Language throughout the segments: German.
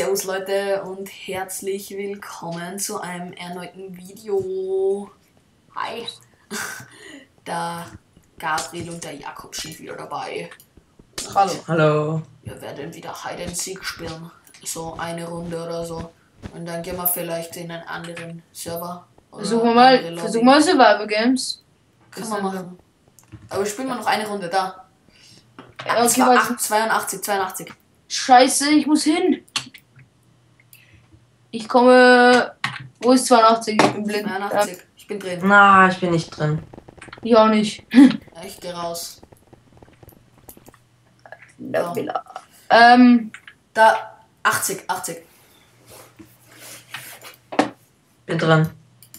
Servus Leute und herzlich willkommen zu einem erneuten Video. Hi. Der Gabriel und der Jakob sind wieder dabei. Hallo. Hallo. Wir werden wieder Hide and Seek spielen. So eine Runde oder so. Und dann gehen wir vielleicht in einen anderen Server. Versuchen wir mal, versuchen wir Survival Games. Kann man machen. Aber spielen wir noch eine Runde da. Ja, okay, Zwei- warte. acht- 82, 82. Scheiße, ich muss hin. Ich komme. Wo ist 82? Ich bin blind. 82. Ich bin drin. Na, ich bin nicht drin. Ja, ich auch nicht. Ja, ich gehe raus. Er. Ähm, Da 80, 80. Bin drin.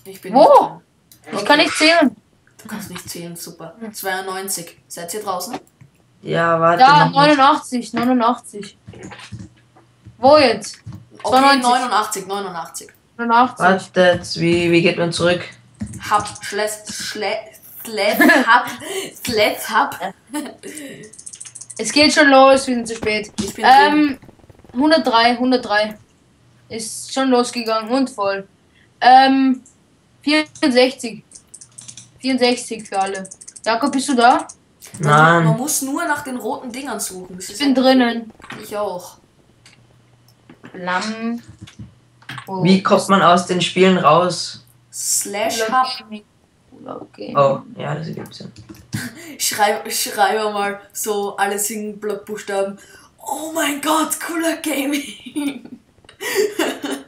Ich bin Wo? nicht drin. ich kann nicht zählen. Du kannst nicht zählen, super. 92. Seid ihr draußen? Ja, warte. Da, noch nicht. 89, 89. Wo jetzt? Okay, 92. 89, 89. 89. Wartet, wie, wie geht man zurück? Hab, schläst, schlä, slät, hab, slät, hab. Es geht schon los, wir sind zu spät. Ich bin. Ähm, 103, 103. Ist schon losgegangen und voll. Ähm, 64. 64 für alle. Jakob, bist du da? Man, man Nein. muss nur nach den roten Dingern suchen. Das Ich bin drinnen. Ich auch. Lamm. Oh. Wie kommt man aus den Spielen raus? Slash hab. Okay. Oh, ja, das ergibt Sinn. Schreib, schreibe mal so alles in Blockbuchstaben. Oh mein Gott, cooler Gaming.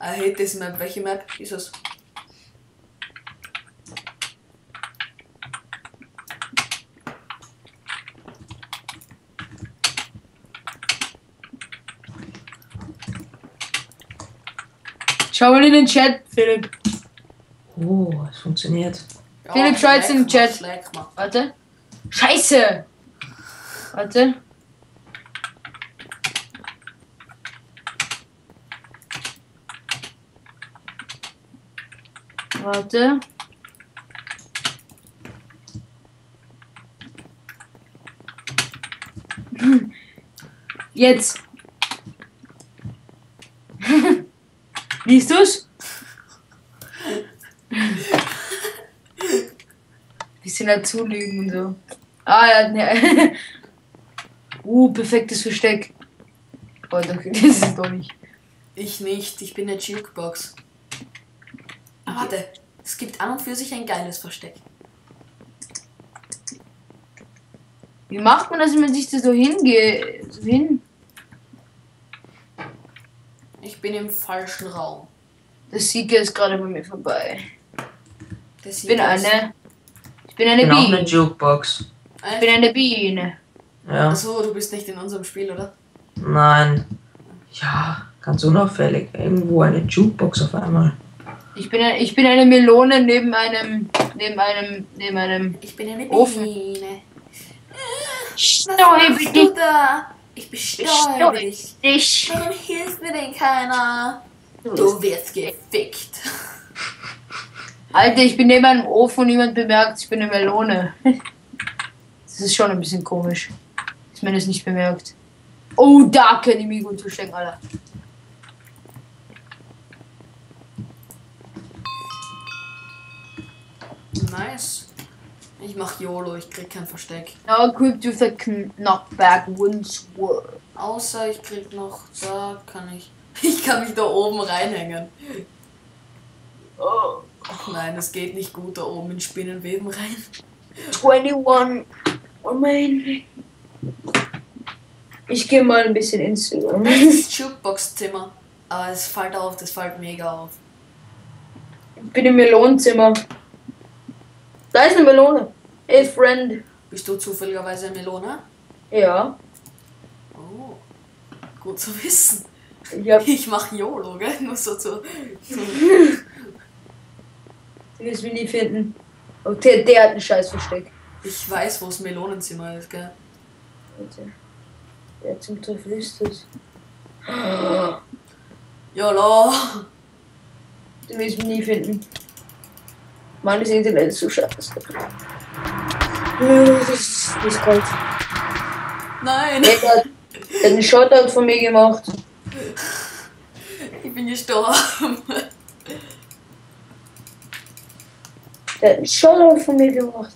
I hate this map. Welche Map ist es? Schau mal in den Chat, Philipp. Oh, es funktioniert. Ja, Philipp, schau jetzt in den Chat. mal. Warte. Scheiße! Warte. Warte. Jetzt. Liest du's? Bisschen dazu lügen und so. Ah ja, ne. uh, perfektes Versteck. Oh, doch, das ist doch nicht. Ich nicht, ich bin eine Jukebox. Ah, warte, es gibt an und für sich ein geiles Versteck. Wie macht man das, wenn man sich da so hingeht? So hin? Ich bin im falschen Raum. Das Sieger ist gerade bei mir vorbei. Ich bin eine. Ich bin eine Ich bin auch eine Biene. Jukebox. Ich bin eine Biene. Ja. Achso, du bist nicht in unserem Spiel, oder? Nein. Ja, ganz unauffällig. Irgendwo eine Jukebox auf einmal. Ich bin, ein, ich bin eine Melone neben einem. Neben einem. Neben einem. Ich bin eine Ofen. Biene. Was Stoi, machst du bitte. da? Ich bestäube dich. dich. Warum hilft mir denn keiner? Du wirst gefickt. Alter, ich bin neben einem Ofen und niemand bemerkt, ich bin eine Melone. Das ist schon ein bisschen komisch, dass man das nicht bemerkt. Oh, da kann ich mich gut verstecken, Alter. Nice. Ich mach YOLO, ich krieg kein Versteck. Now equipped with a knockback wind sword. Außer ich krieg noch, da kann ich. Ich kann mich da oben reinhängen. Oh, Ach nein, es geht nicht gut da oben in Spinnenweben rein. 21 remaining. Ich gehe mal ein bisschen Instagram. Das ist Jukebox-Zimmer. Aber es fällt auf, das fällt mega auf. Ich bin im Melonenzimmer. Da ist eine Melone. Hey, Friend. Bist du zufälligerweise eine Melone? Ja. Oh, gut zu wissen. Ich hab Ich mach YOLO, gell? Nur so zu. zu Du wirst mich nie finden. Oh, der, der hat ein scheiß Versteck. ich weiß, wo das Melonenzimmer ist, gell? Warte. Wer zum Teufel ist das? YOLO! Du wirst mich nie finden. Mann, das Internet ist so scheiße. Das ist, das ist kalt. Nein! Der hat einen Shoutout von mir gemacht. Ich bin gestorben. Der hat einen Shoutout von mir gemacht.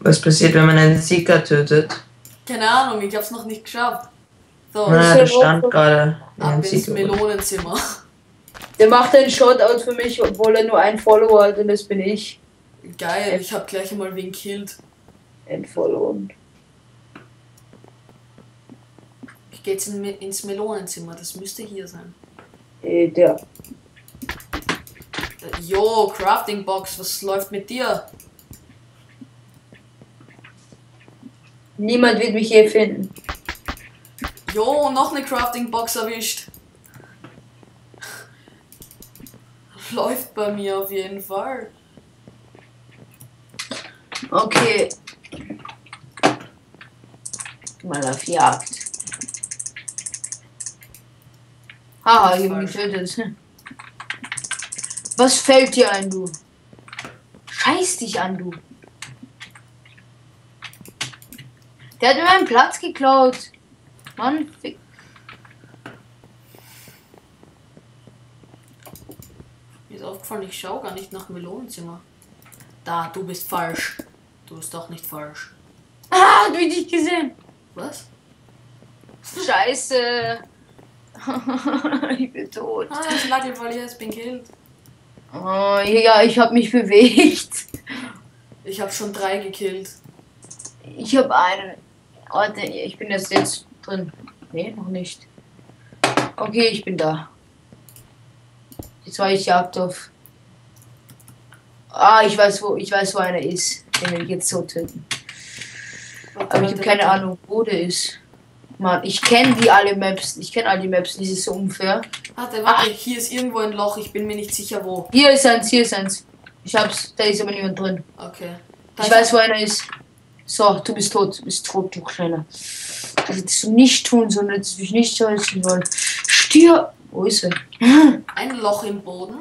Was passiert, wenn man einen Seeker tötet? Keine Ahnung, ich hab's noch nicht geschafft. So, Na, ja da stand gerade ab ein ins. Melonenzimmer. Der macht einen Shoutout für mich, obwohl er nur einen Follower hat und das bin ich. Geil, ich hab gleich mal wen killt. Entfollowen. Ich geh jetzt in, ins Melonenzimmer, das müsste hier sein. Äh, der. Jo, Crafting Box, was läuft mit dir? Niemand wird mich je finden. Jo, noch eine Crafting Box erwischt. Läuft bei mir auf jeden Fall. Okay. Mal auf Jagd. Haha, ich hab getötet. Was fällt dir ein, du? Scheiß dich an, du. Der hat mir meinen Platz geklaut. Mann, fick. Aufgefallen, ich schau gar nicht nach dem Melonenzimmer. Da, du bist falsch. Du bist doch nicht falsch. Ah, hab ich dich gesehen. Was? Scheiße. ich bin tot. Ah, ich lag weil ich jetzt bin killed. Oh, ja, ich habe mich bewegt. Ich habe schon drei gekillt. Ich habe einen. Warte, ich bin jetzt jetzt drin. Nee, noch nicht. Okay, ich bin da. Jetzt war ich Jagd auf. Ah, ich weiß wo, ich weiß wo einer ist. Den will ich jetzt so töten. Aber ich habe keine. Ahnung, wo der ist. Mann, ich kenne die alle Maps. Ich kenne all die Maps. Das ist so unfair. Warte, warte, hier ist irgendwo ein Loch, ich bin mir nicht sicher wo. Hier ist eins, hier ist eins. Ich hab's. Da ist aber niemand drin. Okay. Da Ich weiß, wo einer ist. So, du bist tot. Du bist tot, du Kleiner. Das hättest du nicht tun sollen. Hättest du mich nicht täuschen wollen. Stirb! Wo ist er? Ein Loch im Boden.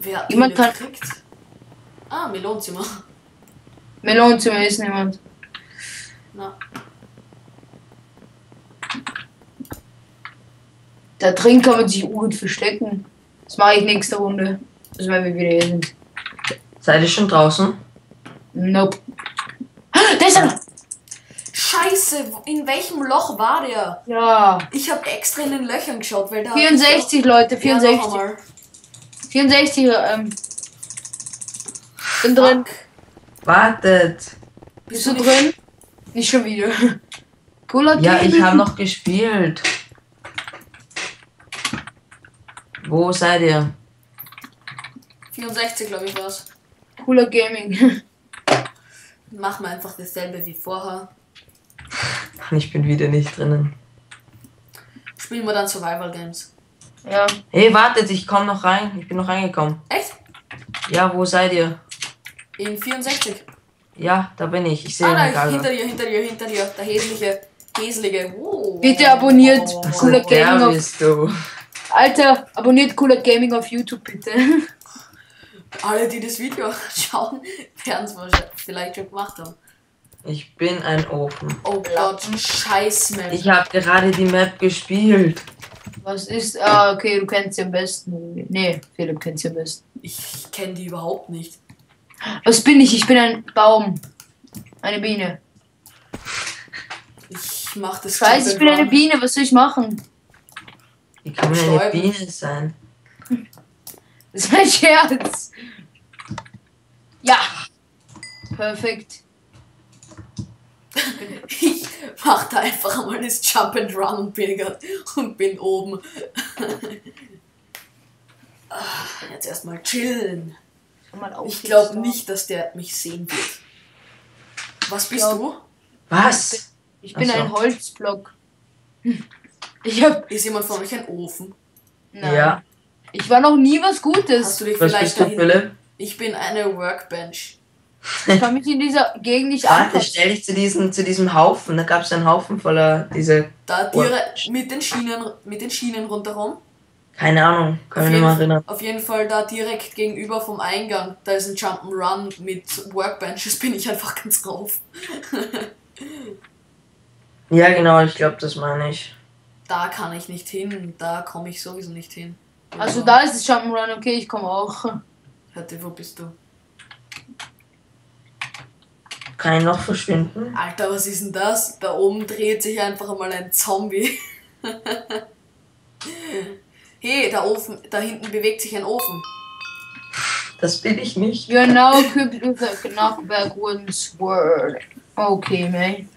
Wer hat Jemand kann- gekriegt? Ah, Melonzimmer. Melonenzimmer ist niemand. Na, Da drin kann man sich gut verstecken. Das mache ich nächste Runde. Also wenn wir wieder hier sind. Seid ihr schon draußen? Nope. Da ist er! Scheiße, in welchem Loch war der? Ja. Ich habe extra in den Löchern geschaut, weil da. 64 Leute, Ja, noch 64. einmal. 64, ähm. Bin drin. Fuck. Wartet. Bist du drin? Nicht schon wieder. Cooler Ja, ich habe noch gespielt. Wo seid ihr? 64, glaube ich, war's. Cooler Gaming. Machen wir einfach dasselbe wie vorher. Ich bin wieder nicht drinnen. Spielen wir dann Survival Games. ja. Hey, wartet, ich komme noch rein. Ich bin noch reingekommen. Echt? Ja, wo seid ihr? In 64. Ja, da bin ich. Ich sehe Ah, hinter dir, hinter dir, hinter dir. Der hässliche, hässliche. Oh. Bitte abonniert Oh. Cooler Gaming auf. du. Alter, abonniert Cooler Gaming auf YouTube bitte. Alle, die das Video schauen, werden es wahrscheinlich vielleicht schon gemacht haben. Ich bin ein Ofen. Oh Gott, scheiß Map. Ich habe gerade die Map gespielt. Was ist. Ah, okay, du kennst sie am besten. Nee, Philipp kennt sie am besten. Ich kenne die überhaupt nicht. Was bin ich? Ich bin ein Baum. Eine Biene. Ich mach das Scheiße, ich bin eine. Biene, was soll ich machen? Wie kann man eine. Biene sein? Das ist ein Scherz. Ja. Perfekt. Ich mach da einfach mal das Jump and Run und bin, und bin oben. Ah, Jetzt erstmal chillen. Mal Ich glaube nicht, dass der mich sehen wird. Was bist Glaub- du? Was? Ich bin Ach so. ein Holzblock. Ich hab. Ist jemand von euch ein Ofen? Nein. Ja. Ich war noch nie was Hast Gutes. du dich Was vielleicht bist du, dahin-? Ich bin eine Workbench. Ich kann mich in dieser Gegend nicht Warte, stell dich zu diesem, zu diesem Haufen. Da gab es einen Haufen voller diese. Da direkt mit den Schienen, mit den Schienen rundherum. Keine Ahnung, kann Auf mich nicht mehr erinnern. auf jeden Fall da direkt gegenüber vom Eingang, da ist ein Jump'n'Run mit Workbenches, bin ich einfach ganz rauf. Ja, genau, ich glaube, das meine ich. Da kann ich nicht hin, da komme ich sowieso nicht hin. Also da ist das Jump'n'Run, okay, ich komme auch. Warte, wo bist du? Kann ich noch verschwinden? Alter, was ist denn das? Da oben dreht sich einfach mal ein Zombie. hey, da Ofen, da hinten bewegt sich ein Ofen. Das bin ich nicht. You're now equipped with a knockback wooden sword. Okay, man.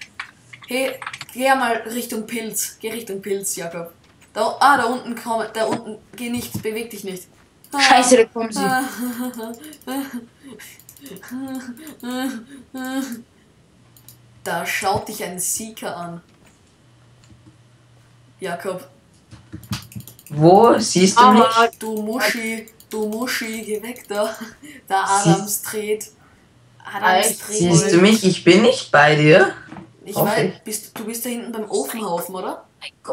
Hey, geh mal Richtung Pilz. Geh Richtung Pilz, Jakob. Da, ah, da unten komm, da unten, geh nicht, beweg dich nicht. Ah. Scheiße, da kommen sie. Da schaut dich ein Seeker an. Jakob, Wo siehst du mich? Aber du Muschi, du Muschi, geh weg da. Da Adams dreht. Adams dreht. Siehst du mich? Ich bin nicht bei dir. Ich weiß, ich. bist, du bist da hinten beim Ofenhaufen, oder?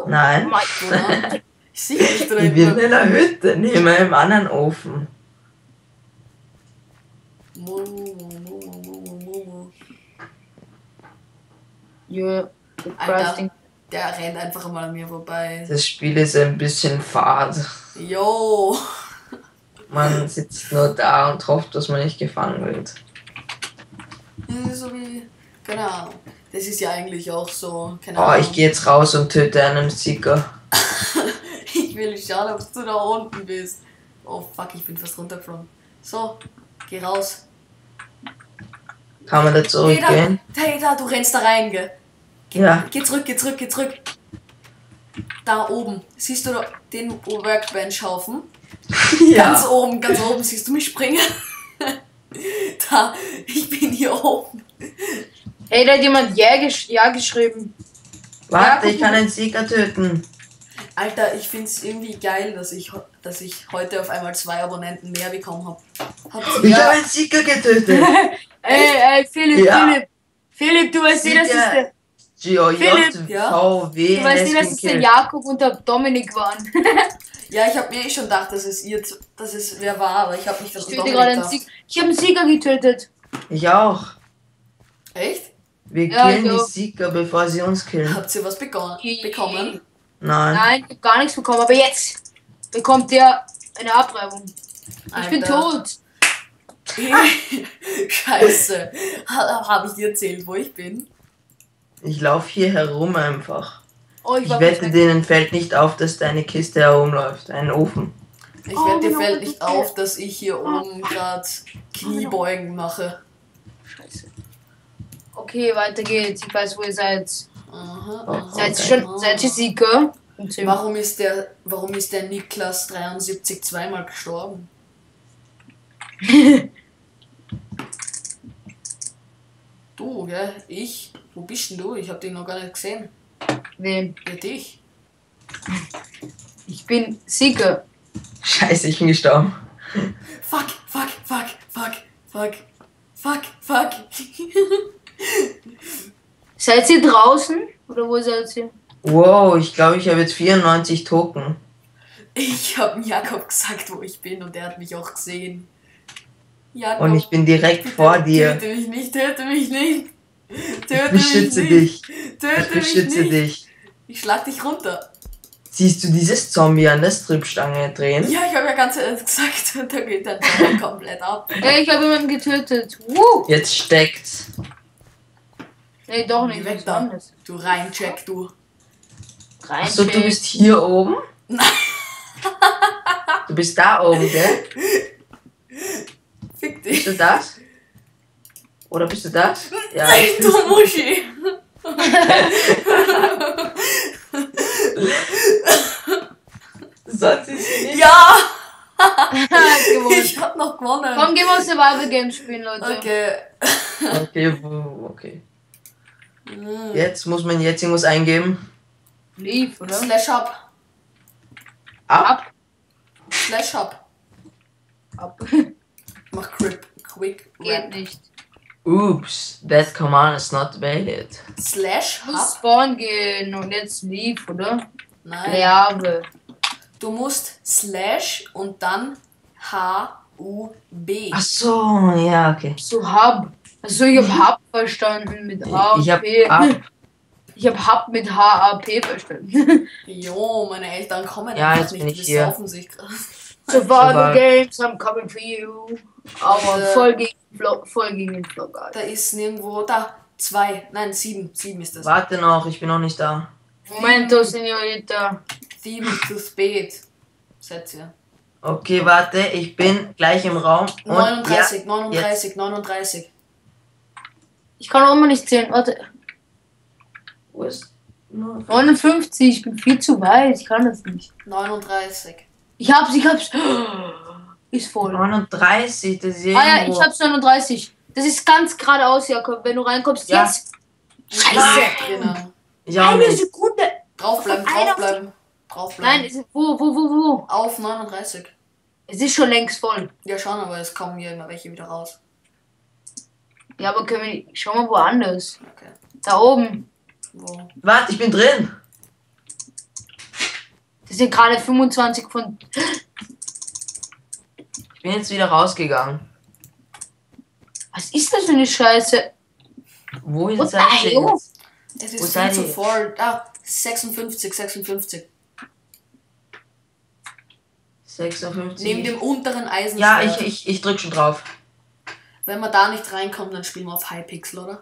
Nein. Oder? Ich sehe dich da Ich bin hinten. in der Hütte, neben einem anderen Ofen. You're Alter, der rennt einfach mal an mir vorbei. Das Spiel ist ein bisschen fad. Yo! Man sitzt nur da und hofft, dass man nicht gefangen wird. Das ist so wie. Keine Ahnung. Das ist ja eigentlich auch so. Keine Oh, Ahnung. ich gehe jetzt raus und töte einen Seeker. Ich will schauen, ob du da unten bist. Oh fuck, ich bin fast runtergeflogen. So, geh raus. Kann man da zurückgehen? hey da, du rennst da rein, gell? Ja. Geh zurück, geh zurück, geh zurück. Da oben. Siehst du den Workbench-Haufen? Ganz Ja. oben, ganz oben siehst du mich springen. da, ich bin hier oben. Hey, da hat jemand Ja, gesch ja geschrieben. Warte, Ja, ich kann einen Seeker töten. Alter, ich find's irgendwie geil, dass ich, dass ich heute auf einmal zwei Abonnenten mehr bekommen hab. Habt Ich habe einen Seeker getötet. Ey, ey, Philipp, Ja. Philipp. Philipp, du weißt nicht, dass es der- der, G-O-J-V-W. du weißt nicht, dass es der Jakob und der Dominik waren. Ja, ich hab mir eh schon gedacht, dass es ihr, dass es wer war, aber ich hab nicht, dass Ich es töte Dominik gerade einen war. Sieger. Ich habe einen Sieger getötet. Ich auch. Echt? Wir Ja, killen also- die Seeker, bevor sie uns killen. Habt ihr was begonnen, bekommen? Nein. Nein, ich hab gar nichts bekommen, aber jetzt bekommt der eine Abreibung. Ich bin Alter. tot. Scheiße. Ha- Hab ich dir erzählt, wo ich bin? Ich laufe hier herum einfach. Oh, ich, Ich wette, denen fällt nicht auf, dass da eine Kiste herumläuft. Ein Ofen. Ich Oh, wette, dir genau, fällt nicht auf, dass ich hier oben gerade Kniebeugen mache. Scheiße. Okay, weiter geht's. Ich weiß, wo ihr seid. Aha, Oh. Seid ihr schon, seid ihr Sieger? Und sie- Warum ist der, warum ist der Niklas 73 zweimal gestorben? Du, gell? Ich? Wo bist denn du? Ich hab dich noch gar nicht gesehen. Wen? Ja, dich. Ich bin Sieger. Scheiße, ich bin gestorben. Fuck, fuck, fuck, fuck, fuck, fuck, fuck. Seid ihr draußen? Oder wo seid ihr? Wow, ich glaube, ich habe jetzt 94 Token. Ich hab dem Jakob gesagt, wo ich bin und er hat mich auch gesehen. Jakob, Und ich bin direkt bitte vor dir. Töte mich nicht, töte mich nicht. Ich Töte beschütze mich nicht. dich. Töte Ich mich beschütze nicht. dich. Ich schlag dich runter. Siehst du dieses Zombie an der Stripstange drehen? Ja, ich habe ja ganz ehrlich gesagt da geht der Zombie komplett ab. Ey, ich habe jemanden getötet. Woo! Jetzt steckt's. Nee, doch nicht. weg da. Du rein, Jack, du. Rein, Achso, du bist hier oben? Du bist da oben, gell? Fick Bist dich. du das? Oder bist du das? Ja. Nein, du Muschi. Sonst ist sie nicht. Ja, ich hab noch gewonnen. Komm, gehen wir Survival Games spielen, Leute. Okay. Okay, wo- okay. Mm. Jetzt muss man jetzt irgendwas eingeben. Lief, oder? Slash up. Ab. Slash up. Ab. Mach quick, quick Geht rap. nicht. Oops, that command is not valid. Slash up. Spawn gehen und jetzt lief, oder? Nein. Leave. Du musst Slash und dann H-U-B. Ach so, ja, okay. So Hub. Also ich hab Hub verstanden mit H und Ich hab P. ab. Ich hab Hub mit H-A-P verstanden. Jo, meine Eltern kommen Ja, jetzt nicht. bin ich hier. sich gerade. Survival Survival. Games, I'm coming for you. Aber voll gegen, Flo voll gegen den Vlog, Alter. Da ist nirgendwo, da, zwei, nein, sieben, sieben ist das. Warte noch, ich bin noch nicht da. Momento, Senorita. Sieben zu spät. Setz ihr. Okay, warte, ich bin gleich im Raum. Und 39, 39, 39. Ich kann auch immer nicht zählen. Warte. Ja, wo ist? 59, ich bin viel zu weit. Ich kann das nicht. 39. Ich hab's, ich hab's. Ist voll. 39, das ist Ah ja, ich hab's 39. Das ist ganz geradeaus, Jakob. Wenn du reinkommst, Ja. jetzt. Scheiße. Genau. Ich auch Eine nicht. Sekunde. Draufbleiben, draufbleiben. Draufbleiben. Nein, ist, wo, wo, wo, wo? Auf 39. Es ist schon längst voll. Ja, schon, aber es kommen hier immer welche wieder raus. Ja, aber können wir. Schau mal woanders. Okay. Da oben. Wo? Warte, ich bin drin. Das sind gerade 25 von. Ich bin jetzt wieder rausgegangen. Was ist das für eine Scheiße? Wo hell? jetzt? Es Wo ist viel zu voll. Ah, 56, 56. 56. Neben dem unteren Eisenschwert. ja, ich, ich, ich drück schon drauf. Wenn man da nicht reinkommt, dann spielen wir auf Hypixel, oder?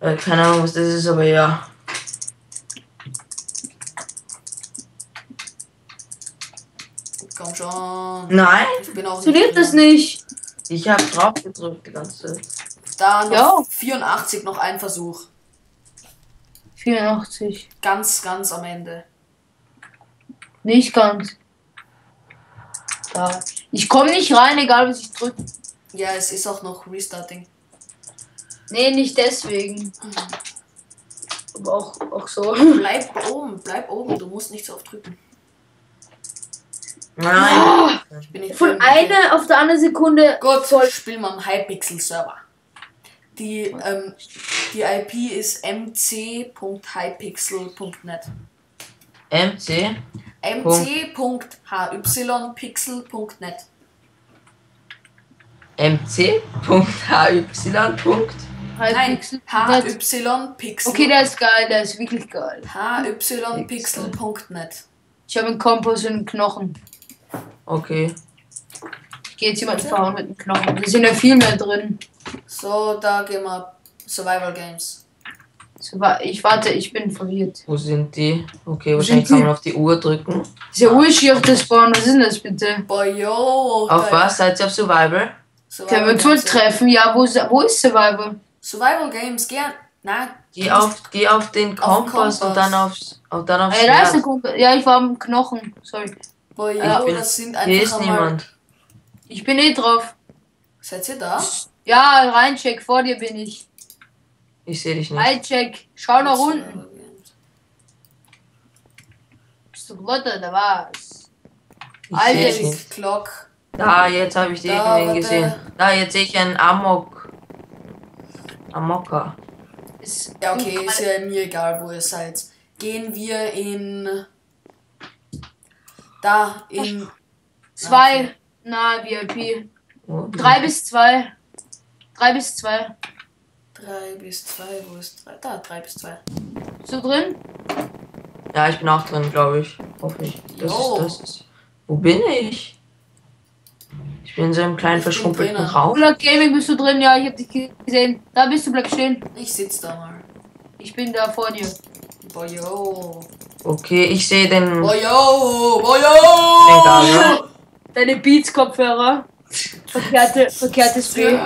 Äh, keine Ahnung, was das ist, aber ja. Komm schon. Nein, Ich bin auch Funktioniert das nicht? ich habe drauf gedrückt die ganze Zeit. Da noch Ja. 84, noch ein Versuch. 84. Ganz, ganz am Ende. Nicht ganz. Da. Ich komme nicht rein, egal was ich drücke. Ja, es ist auch noch Restarting. Nee, nicht deswegen. Aber auch, auch so. Bleib oben, bleib oben. Du musst nicht so oft drücken. Nein. Ich bin nicht Von einer auf der anderen Sekunde. Gut, spielen wir am Hypixel-Server. Die, ähm, die IP ist mc.hypixel.net. MC. mc.hypixel.net. MC.hy. Nein, Hypixel. Okay, der ist geil, der ist wirklich geil. hypixel.net. Ich habe einen Kompass und einen Knochen. Okay. Ich gehe jetzt jemanden verhauen mit dem Knochen. Da sind ja viel mehr drin. So, da gehen wir Survival Games. Ich warte, ich bin verwirrt. Wo sind die? Okay, wahrscheinlich kann man auf die Uhr drücken. Ist ja Urschi auf der Spawn, was ist denn das bitte? Boah, yo. Auf was? Seid ihr auf Survival? Survival Können wir uns ja. treffen? Ja, wo ist, wo ist Survival? Survival Games, gern. Nein. Geh auf, geh auf den Kompass und dann aufs, auf, dann aufs Ey, da ist ein. Ja, ich war am Knochen. Sorry. Boah, yo, Ich bin- das sind Hier ist einfach einmal. niemand. Ich bin eh drauf. Seid ihr da? Ja, reincheck, vor dir bin ich. Ich sehe dich nicht. Reincheck, schau nach unten. Bist du Lotte, da war's. Ich Alter, sehe Da, jetzt habe ich den Da, irgendwen gesehen. Da, jetzt sehe ich einen Amok. Amoka. Ist Ja, okay, ist ja mir egal, wo ihr seid. Gehen wir in. Da, in. Zwei. Na, VIP. Wo? Drei bis zwei. Drei bis zwei. 3 bis 2, wo ist 3? Da, 3 bis 2. Bist du drin? Ja, ich bin auch drin, glaube ich. Hoffe ich. Das ist, das ist. Wo bin ich? Ich bin in so einem kleinen verschrumpelten. Raum. Black Gaming bist du drin? Ja, ich hab dich gesehen. Da bist du, bleib stehen. Ich sitz da mal. Ich bin da vor dir. Boah, yo. Okay, ich sehe den. Boah, yo. Boah, Egal, ja. Deine Beats-Kopfhörer. Verkehrte, verkehrtes B.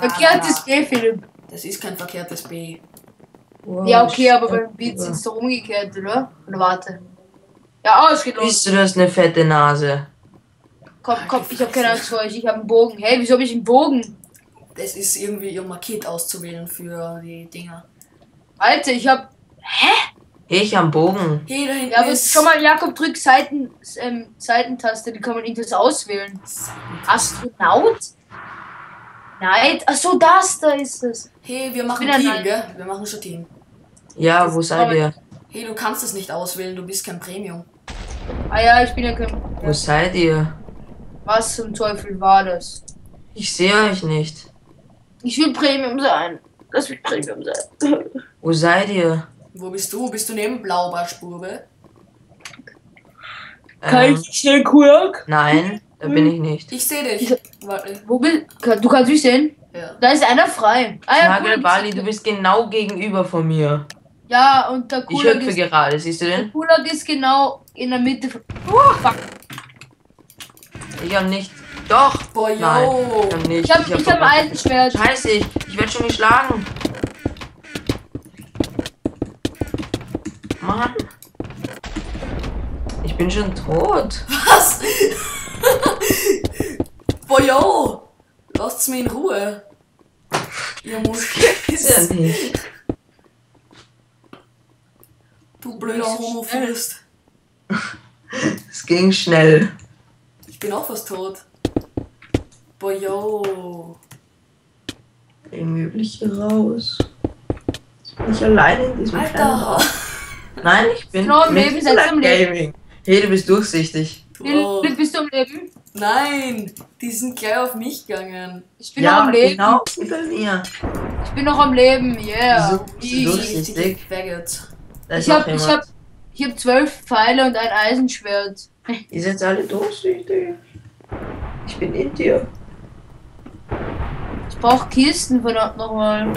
Verkehrtes B, Philipp. Das ist kein verkehrtes B. Wow, Ja, okay, aber beim Beats ist es doch umgekehrt, oder? Oder warte. Ja, oh, es geht los. Siehst du, du hast eine fette Nase. Komm, komm, ich hab keine Angst vor euch. Ich hab einen Bogen. Hey, wieso hab ich einen Bogen? Das ist irgendwie, um ein Kit auszuwählen für die Dinger. Alter, ich hab. Ich am Bogen. Hey, da hinten Ja, aber ist. schon mal, Jakob, drück Seiten, ähm, Seitentaste, die kann man irgendwas auswählen. Astronaut? Nein, achso, das da ist es. Hey, wir machen Team, Nein. gell? Wir machen schon Team. Ja, wo seid ihr? Hey, du kannst es nicht auswählen, du bist kein Premium. Ah ja, ich bin ja kein. Wo seid ihr? Was zum Teufel war das? Ich sehe euch nicht. Ich will Premium sein. Lass mich Premium sein. Wo seid ihr? Wo bist du? Bist du neben Blaubarschbube? Ähm, schnell Kurk? nein, da bin ich nicht. Ich sehe dich. Warte. Wo bist du? kannst mich sehen? Ja. Da ist einer frei. Ah, ja, Nagel. Bali, du bist genau gegenüber von mir. Ja, und der Ich Kulak hüpfe ist, gerade, siehst du der den? Kulak ist genau in der Mitte. von- Oh, fuck. Ich hab nicht. Doch! Boah, Nein, yo. ich hab nicht. Ich hab, ich hab verpasst. ein Eisenschwert. Scheiße, ich, ich werde schon geschlagen. Mann. Ich bin schon tot. Was? Boah, yo. Lasst's mich in Ruhe. Ihr Ist ja nicht. Du blöder Homofist. Es ging schnell. Ich bin auch fast tot. Boah, yo. Irgendwie will ich hier raus. Jetzt bin ich alleine in diesem Alter. Nein, ich bin im mit Leben, selbst im Leben. Gaming. Hey, du bist durchsichtig. Oh. Bist du am Leben? Nein, die sind gleich auf mich gegangen. Ich bin noch ja, am Leben. genau, bei mir. Ich bin noch am Leben. Yeah. So, Ich- Durchsichtig. Ist Ich hab, noch ich hab, ich hab zwölf Pfeile und ein Eisenschwert. Ihr seid alle durchsichtig. Ich bin in dir. Ich brauch Kisten verdammt nochmal.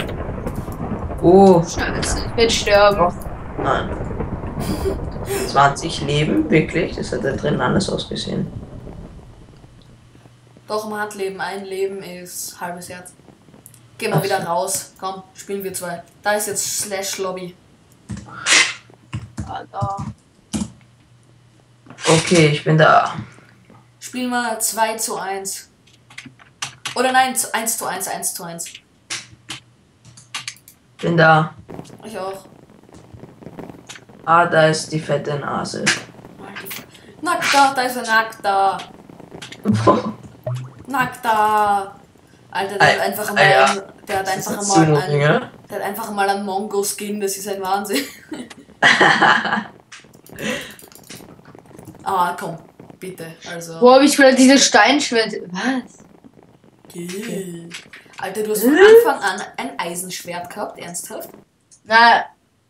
Oh, Scheiße, ich werde sterben. nein. 20 Leben, wirklich? Das hat da drin anders ausgesehen. Doch, man hat Leben. Ein Leben ist halbes Herz. Gehen wir Ach wieder so. raus. Komm, spielen wir zwei. Da ist jetzt Slash Lobby. Alter. Okay, ich bin da. Spielen wir 2 zu 1. Oder nein, 1 zu 1, 1 zu 1. Bin da. Ich auch. Ah, da ist die fette Nase. Nackter, da ist ein Nackter. Nackter. Alter, der hat Al- einfach mal, Alter. der hat einfach mal, sind einen, Sumo-Dinger. der hat einfach mal einen Mongo-Skin, das ist ein Wahnsinn. ah, komm, bitte, also. Wo habe ich vielleicht dieses Steinschwert? Was? Okay. Alter, du hast von Anfang an ein Eisenschwert gehabt, ernsthaft? Na,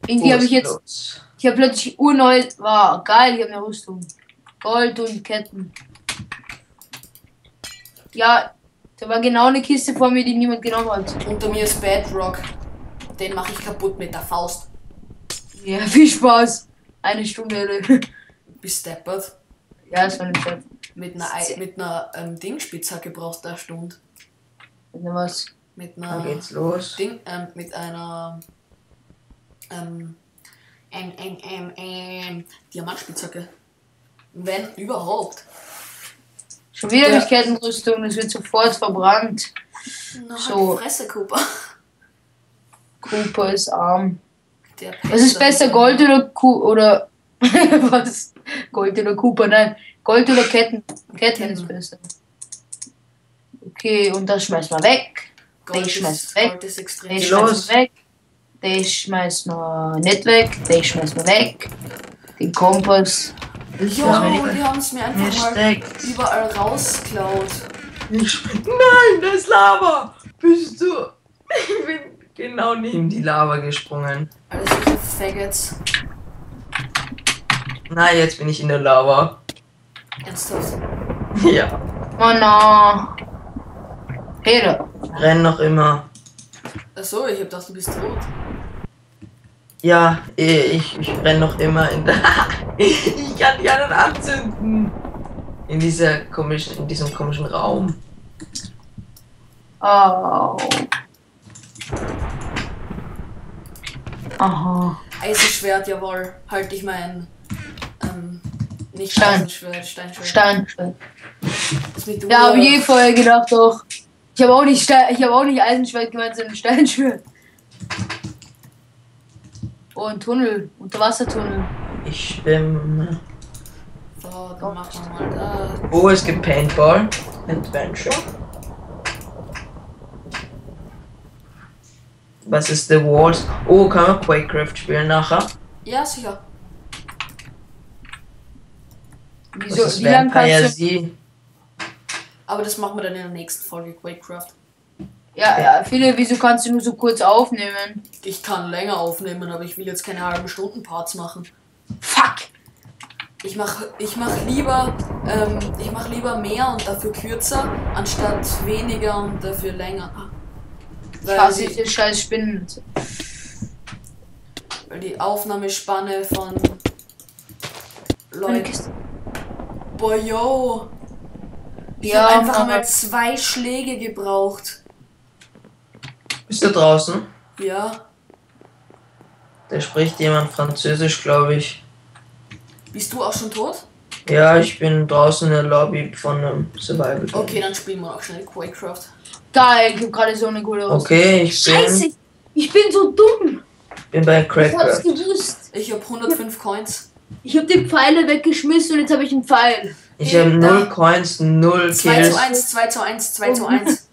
irgendwie habe ich jetzt. los? Ich habe plötzlich urneu. War geil, ich habe eine Rüstung. Gold und Ketten. Ja, da war genau eine Kiste vor mir, die niemand genommen hat. Unter mir ist Bedrock. Den mache ich kaputt mit der Faust. Ja, viel Spaß. Eine Stunde. Bis deppert. ja, eine Zeit. Mit einer, Ei- mit einer ähm, Dingspitzhacke brauchst du eine Stunde. Wenn was. Mit Dann einer. geht's los. Ding, ähm, mit einer. Ähm. Ähm, ähm, ähm, ähm, Diamantspitzhacke. Wenn überhaupt. Schon wieder Ja. mit Kettenrüstung, das wird sofort verbrannt. Na, So. halt die Fresse, Cooper. Cooper ist arm. Der Was ist besser, Gold oder Ku oder was? Gold oder Cooper? Nein, Gold oder Ketten? Ketten ist besser. Okay, und das schmeißen wir weg. Gold den schmeißt ist, weg. Gold ist extrem. Los. schmeißen wir weg. Den schmeißen wir nicht weg. Den schmeißen wir weg. Den Kompass. Jo, die haben es mir mir einfach mal steckt. überall rausgeklaut. Ich, nein, da ist Lava. Bist du? Ich bin genau neben die Lava gesprungen. Alles solche Faggots. Na, jetzt bin ich in der Lava. Ernsthaft. Ja. Oh no. Peter. Renn noch immer. Achso, ich hab gedacht, du bist tot. Ja, ich, ich renn noch immer in der. ich kann die anderen anzünden. In dieser komischen, in diesem komischen Raum. Oh. Aha. Eisenschwert, jawohl. Halt ich mein. Ähm, nicht Stein. Steinschwert. Steinschwert. Das mit Ja, hab ich Uhr- eh vorher gedacht doch. Ich habe auch nicht Stein, ich habe auch nicht Eisenschwert gemeint, sondern Steinschwert. Oh, ein Tunnel, Unterwassertunnel. Ich schwimme. So, dann machen wir mal da. Oh, es gibt Paintball. Adventure. Was ist The Walls? Oh, kann man Quakecraft spielen nachher? Ja, sicher. Wieso? Was ist Wie lange kannst du. Aber das machen wir dann in der nächsten Folge Quakecraft. Ja, ja, viele, wieso kannst du nur so kurz aufnehmen? Ich kann länger aufnehmen, aber ich will jetzt keine halben Stunden Parts machen. Fuck! Ich mach, ich mach lieber, ähm, ich mach lieber mehr und dafür kürzer, anstatt weniger und dafür länger. Ich Weil hasse die, diese scheiß Spinnen. weil die Aufnahmespanne von Leuten. Boah, yo. Ich Ja, hab einfach mal zwei Schläge gebraucht. Bist du draußen? Ja. Da spricht jemand Französisch, glaube ich. Bist du auch schon tot? Ja, ich bin draußen in der Lobby von einem Survival. Game. Okay, dann spielen wir auch schnell Quakecraft. Geil, ich hab gerade so eine coole Rüstung. Okay, ich bin, Scheiße! Ich bin so dumm! bin bei Ich hab's Crackcraft. gewusst. Ich hab 105 Coins. Ich hab die Pfeile weggeschmissen und jetzt habe ich einen Pfeil. Ich habe Da. null Coins, null 2 Kills. zu 1, 2 zu 1, 2 zu 1.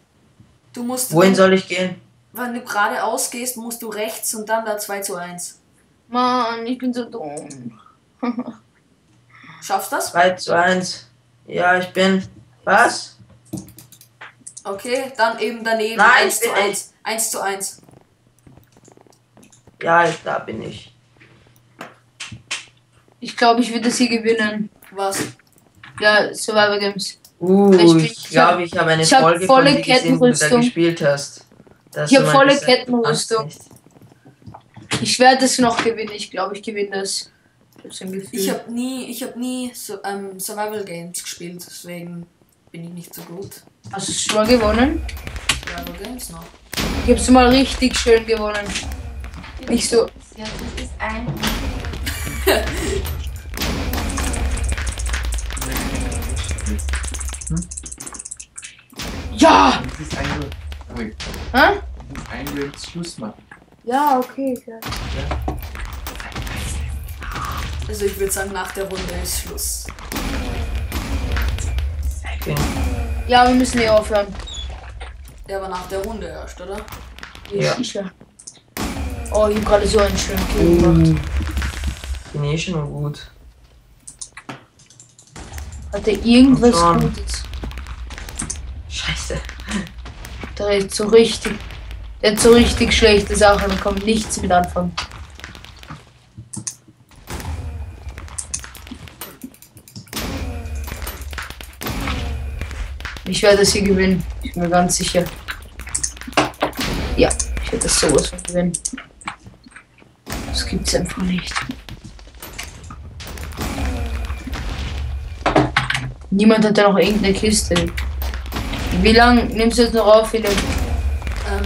Du musst, Wohin wenn, soll ich gehen? wenn du geradeaus gehst, musst du rechts und dann da 2 zu 1. Mann, ich bin so dumm. Schaffst das? 2 zu 1. Ja, ich bin. Was? Okay, dann eben daneben Nein, 1 ich bin zu 1. 1 zu 1. Ja, da bin ich. Ich glaube, ich würde das hier gewinnen. Was? Ja, Survivor Games. Uh, Ich glaube, ich habe eine ich hab Folge volle von dir gesehen, wo du da gespielt hast. Ich hab du volle Kettenrüstung. Ich werde es noch gewinnen. Ich glaube, ich gewinne das. Ich hab habe nie, ich habe nie so, ähm, Survival Games gespielt, deswegen bin ich nicht so gut. Hast du schon mal gewonnen? Survival Games noch. Ich hab's mal richtig schön gewonnen. Nicht so. Ja, das ist ein. Ja! Das ist ein. Ui, Hä? ein Uhr jetzt Schluss machen. Ja, okay. klar. Also ich würde sagen, nach der Runde ist Schluss. Okay. Ja, wir müssen eh aufhören. Ja, aber nach der Runde erst, oder? Ja. Sicher. Oh, ich hab gerade so einen schönen Kill gemacht. Uh, bin eh schon mal gut. Hat er irgendwas. Gutes? Scheiße. Der hat so richtig. Der hat so richtig schlechte Sachen. Da kommt nichts mit anfangen. Ich werde das hier gewinnen. Ich bin mir ganz sicher. Ja, ich werde das sowas von gewinnen. Das gibt's einfach nicht. Niemand hat da noch irgendeine Kiste. Wie lange nimmst du jetzt noch auf, Philipp? Ähm,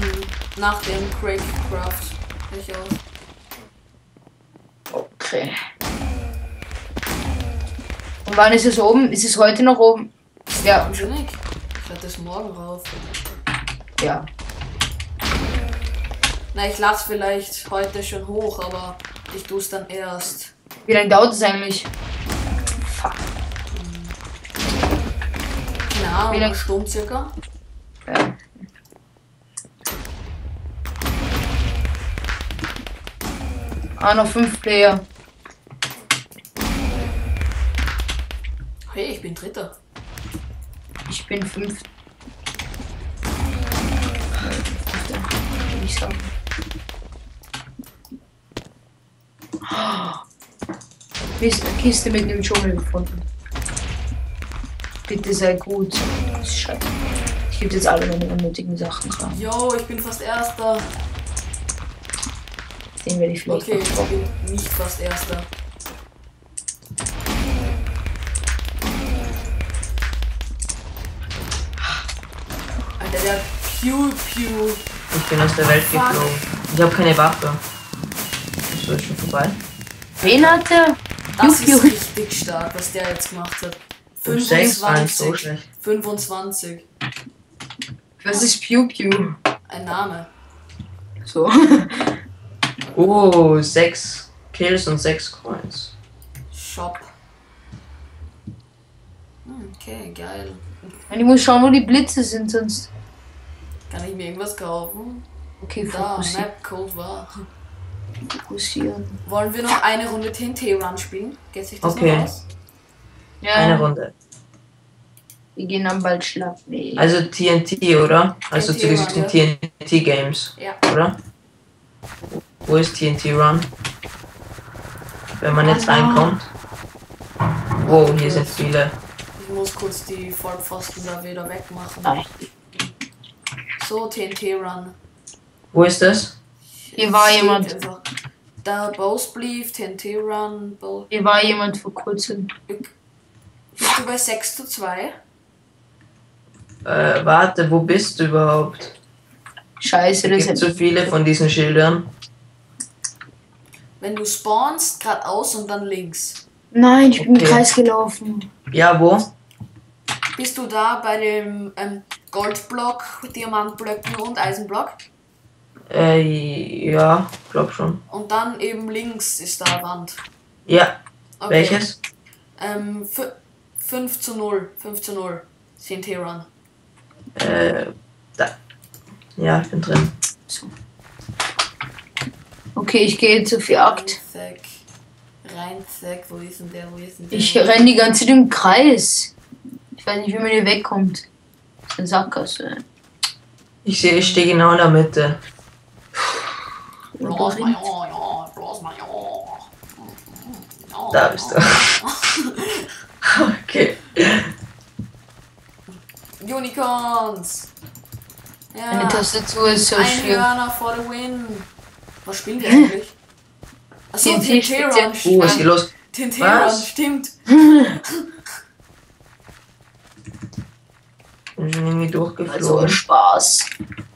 nach dem Quakecraft. Ich aus. Okay. Und wann ist es oben? Ist es heute noch oben? Ja. Ich hatte es morgen rauf. ja. Na, ich lade vielleicht heute schon hoch, aber ich tue es dann erst. Wie lange dauert es eigentlich? Ahnung, Wie lang- eine Stunde circa. Ja. Ah, noch fünf Player. Hey, ich bin Dritter. Ich bin fünf. Ich sagen. Kiste, Kiste mit dem Dschungel gefunden. Bitte sei gut. Das ist scheiße. Ich gebe jetzt alle meine unnötigen Sachen rein. Yo, ich bin fast Erster. Den werde ich vielleicht Okay, ich bin nicht fast Erster. Alter, der Pew Pew. Ich bin aus der Welt Fuck. geflogen. Ich habe keine Waffe. Ist das schon vorbei? Wen hat der? Das Pew ist Pew. richtig stark, was der jetzt gemacht hat. Um sechs war nicht so 25. schlecht. 25. Was ist Pew Pew? Ein Name. So. Oh, sechs Kills und sechs Coins. Shop. Hm, Okay, geil. Und ich muss schauen, wo die Blitze sind, sonst. Kann ich mir irgendwas kaufen? Okay, Da. Map Code war. fokussieren. Wollen wir noch eine Runde TNT Run spielen? Geht sich das Okay. noch aus? Ja, Eine Runde. wir gehen dann bald schlafen. Nee. Also TNT, oder? Also zu TNT diesen Run, TNT Games, Ja. oder? Wo ist TNT Run? Wenn man jetzt Ah. reinkommt. Wow, hier sind viele. Ich muss kurz die Vollpfosten da wieder wegmachen. Ah, So, TNT Run. Wo ist das? Hier war jemand. einfach. Da Bows Believe, TNT Run, Bo Hier war jemand vor kurzem. Bist du bei 6 zu 2? Äh, warte, wo bist du überhaupt? Scheiße, Es das gibt hat so viele von diesen Schildern. Wenn du spawnst, geradeaus und dann links. Nein, ich bin im. Kreis gelaufen. Ja, wo? Bist du da bei dem ähm, Goldblock, Diamantblöcken und Eisenblock? Äh, ja, glaub schon. Und dann eben links ist da eine Wand. Ja, Okay. welches? Ähm, fü- 5 zu 0. 5 zu 0. TNT Run. Äh, da. Ja, ich bin drin. Okay, ich gehe jetzt auf Jagd. Reinzek. Reinzek, wo ist denn der? Wo ist denn der? Ich renn die ganze Zeit im Kreis. Ich weiß nicht, wie man hier wegkommt. Das ist eine Sackgasse. Ich sehe, ich stehe genau in der Mitte. Da bist du. okay. Unicorns! Ja, Tastatur ist so ein schlimm. Hörner for the win. Was spielen wir eigentlich? Achso, TNT TNT speziell. Run. Oh, was ist hier los? TNT Was? Run, stimmt. Bin schon irgendwie Also durchgeflogen. Spaß.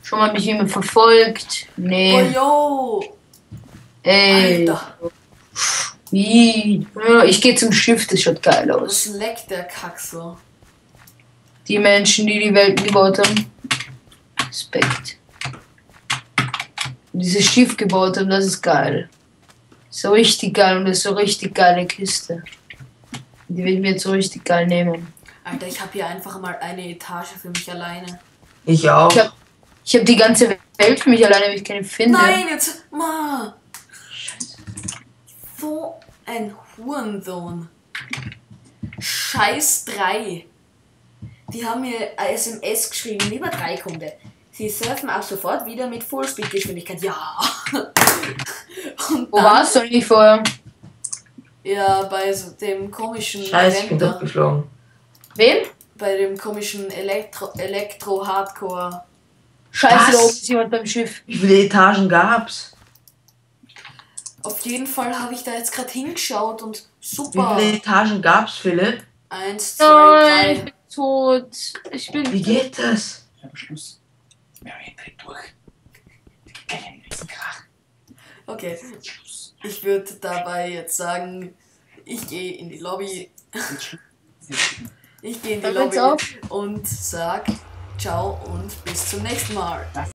Schon mal mich jemand verfolgt? Oh, Nee. yo! Ey. Alter, Wie? Ja, ich gehe zum Schiff, das schaut geil aus. was leckt der Kack so? Die Menschen, die die Welt gebaut haben. Respekt. Und dieses Schiff gebaut haben, das ist geil. So richtig geil und das ist so richtig geile Kiste. Die will ich mir jetzt so richtig geil nehmen. Alter, ich habe hier einfach mal eine Etage für mich alleine. Ich auch. Ich hab, ich hab die ganze Welt für mich alleine, weil ich keine finde. Nein, jetzt. Ma! So ein Hurensohn. Scheiß 3. Die haben mir eine SMS geschrieben, lieber 3 Kunde. Sie surfen ab sofort wieder mit Fullspeed-Geschwindigkeit. Ja. Und Wo warst du eigentlich vorher? Ja, bei so dem komischen Scheiße, ich bin da. durchgeflogen. Wem? Bei dem komischen Elektro- Elektro-Hardcore. Scheiße, Was? da oben ist jemand beim Schiff. Wie viele Etagen gab's? Auf jeden Fall habe ich da jetzt gerade hingeschaut und Wie super. viele Etagen gab's, Philipp? Eins, zwei, Nein, ich drei. bin tot. Ich bin. Wie geht das? Am Schluss. Wir haben einen Tritt durch. Okay, Schluss. ich würde dabei jetzt sagen, ich gehe in die Lobby. Schluss. Ich gehe in die Lobby und sag ciao und bis zum nächsten Mal.